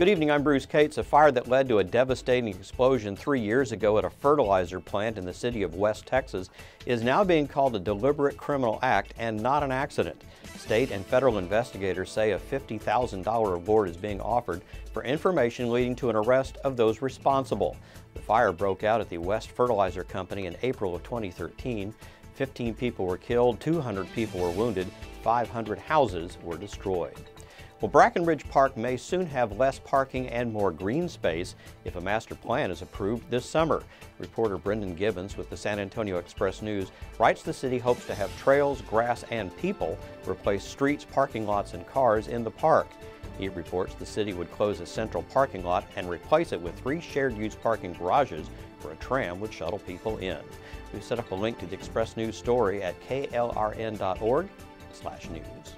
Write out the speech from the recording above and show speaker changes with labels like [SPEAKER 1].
[SPEAKER 1] Good evening, I'm Bruce Cates. A fire that led to a devastating explosion three years ago at a fertilizer plant in the city of West Texas is now being called a deliberate criminal act and not an accident. State and federal investigators say a $50,000 reward is being offered for information leading to an arrest of those responsible. The fire broke out at the West Fertilizer Company in April of 2013. 15 people were killed, 200 people were wounded, 500 houses were destroyed. Well, Brackenridge Park may soon have less parking and more green space if a master plan is approved this summer. Reporter Brendan Gibbons with the San Antonio Express News writes the city hopes to have trails, grass, and people replace streets, parking lots, and cars in the park. He reports the city would close a central parking lot and replace it with three shared use parking garages where a tram would shuttle people in. We've set up a link to the Express News story at klrn.org slash news.